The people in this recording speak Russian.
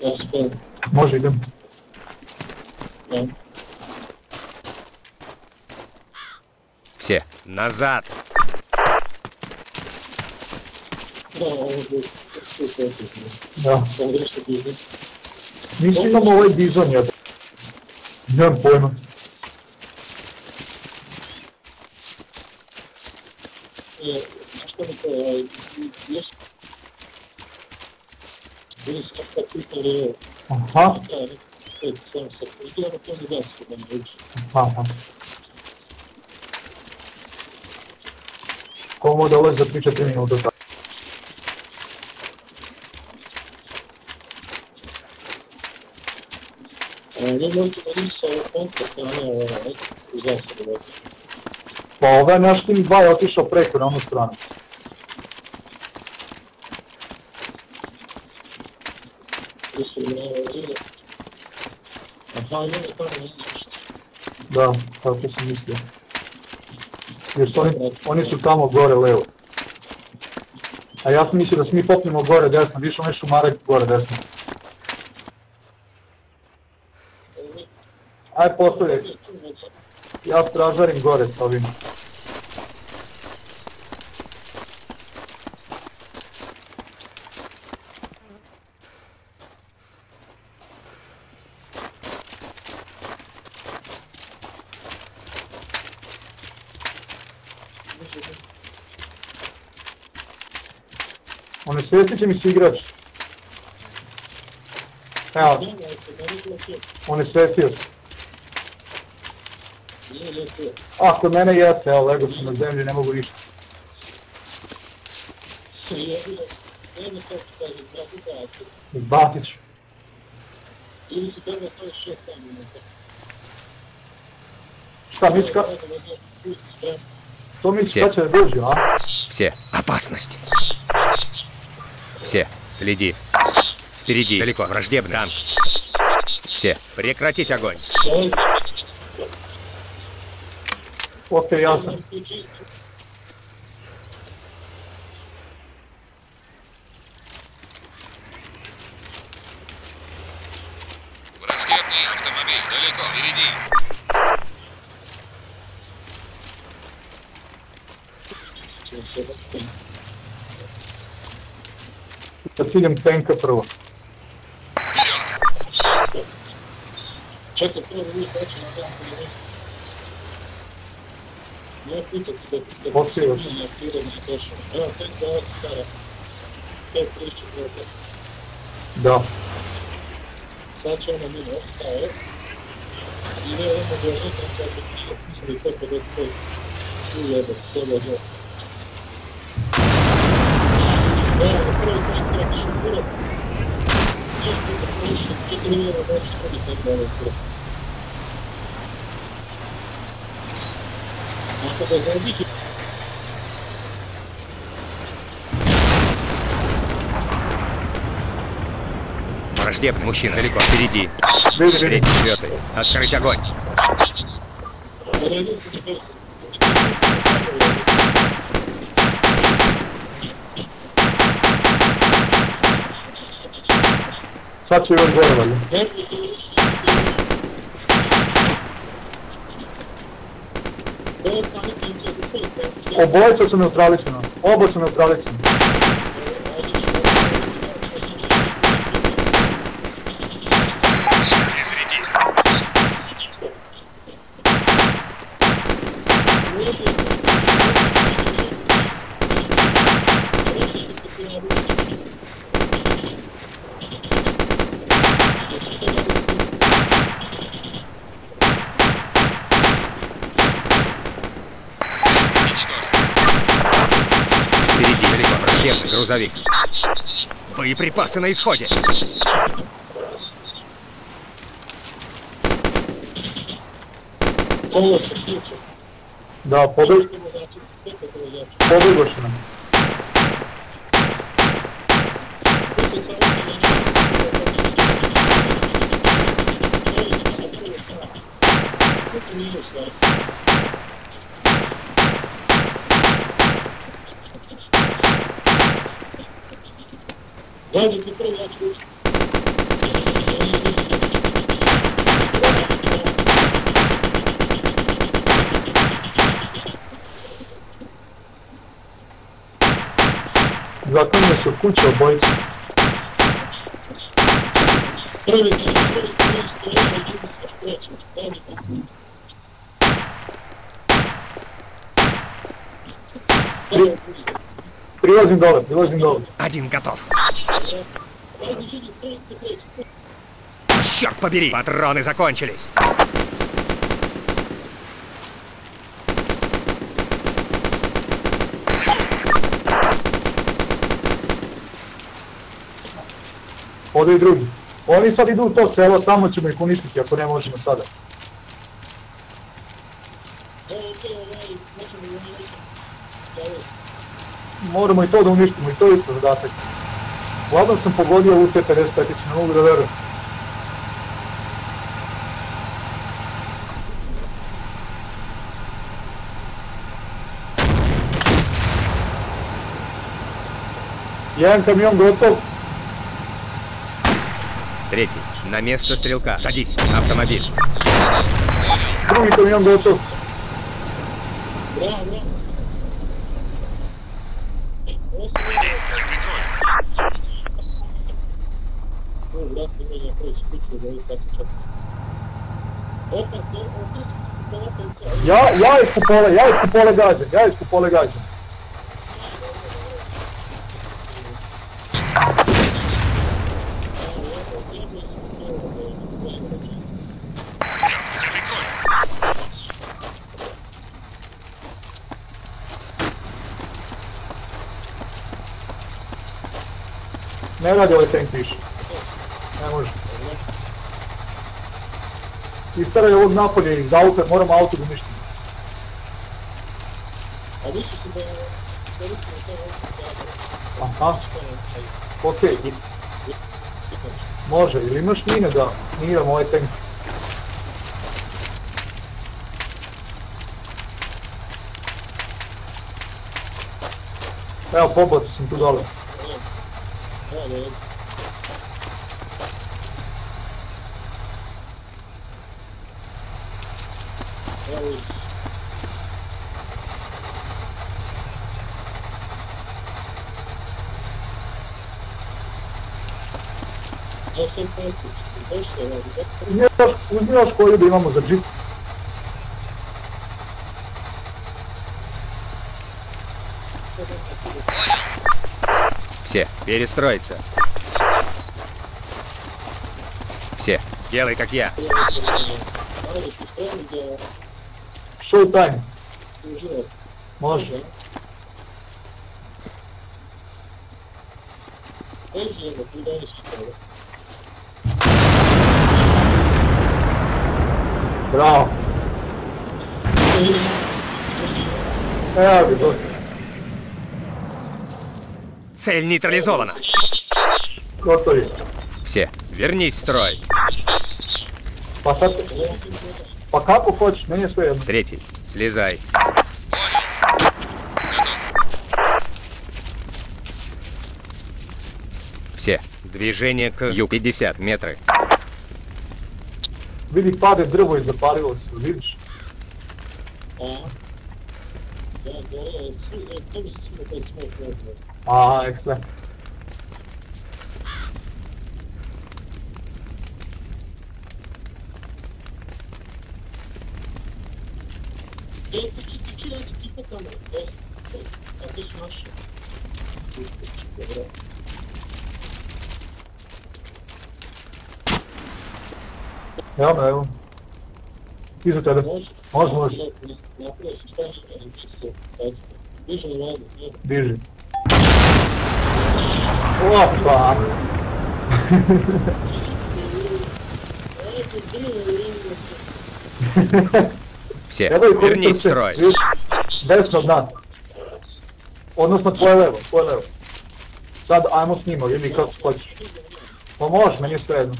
Я. Да. Все, назад! Да, он будет. Бизнес. Nemam pojma. Э, Что это? э, Есть? Eles uh feito sem querer. Uhum. Eles tinham feito eu não tenho evidência da noite. Uhum. Kom udalось за 3-4. Pa ovaj naš tim 2 je otišao preko na onu stranu. Da, tako sam mislio. Jer su oni, oni su tamo gore levo. A ja sam mislio da se mi popnemo gore desno, više onaj šumarek gore desno. Aj postavljaj, ja stražarim gore sa ovim. On ne sveti će mi se igrač. Evo, on je svetio se. A, kod mene jeste, evo, lego sam na zemlji, ne mogu ništa. Izbacit ću. Или тебе на то еще там. Šta, misliš ka... To misliš Все. kad će da dođe, a? Все, опасность! Все, следи! Впереди, далеко, враждебный танк! Все, прекратить огонь! Ja sam. Враждебный автомобиль далеко впереди. Sa ciljem tenka prvo. Вперед! Что-то первый не хочешь, да, Я питаю тебя, ты Вот ты вот. Я питаю, не хочешь. А, ты да, да. Ты встречи просто. Da. Сначала меня оставит. И я ему говорю, как я пишу, если ты подойдет. И я бы все вожу. Враждебный мужчина далеко, впереди! Третий, четвертый, открыть огонь! я теперь Sad će još gore, valjda. Obojica su neutralisana. Oba su neutralisana. Враждебный грузовик! Боеприпасы на исходе! Da, pobeg, pobeglo će nam. Дядя, ты прячешь. Закончился куча бойцов. Thank you. Привозим доллар, привозим доллар. Один готов. Черт побери, патроны закончились. Ode i drugi. Oni sad idu u to selo, tamo ćemo ih uništiti ako ne možemo sada. Thank you. Moramo i to da uništimo i to je isto zadatak. Uglavnom sam pogodio u T-55, ne mogu da verujem. Jedan kamion gotov, Третий. На место стрелка. Садись. Автомобиль. drugi kamion gotov. bravo, seja 3 pixels, 2, 7 Ja, ja jestem pole, ja jestem pole gazie, ja jestem pole gazie. Ne radi ovaj tank više. Istaraj ovog napolje iz auta, moramo auto da uništimo. A više su da koristimo te ovo Aha, okej. Može, ili imaš mine da miniramo ovaj tank? Evo, pobacio sam tu dole. Evo, evo. Evo, Правильно. Uzmi školju da imamo za džip. Все, перестроиться. Все, делай как я. Шоу тайм. Можно. Браво. Цель нейтрализована. Готовись. Все, вернись в строй. Посадка. По капу хочешь, но не своем. Третий, слезай. Все. Движение к ю-50 метры. Видишь падает, дрова и запарилось, видишь? А, экстракт. Ele fica tirando pica também. É, é deixa eu achar. Não, não. Isso, cara. Nós, nós. Beijo no lado. Beijo. Opa! É, que Все, Давай, вернись в строй. Десно в нас. Odnosno tvoje levo, tvoje levo. Sad ajmo s njima, vidi kako hoćeš. Pomož, meni je svejedno.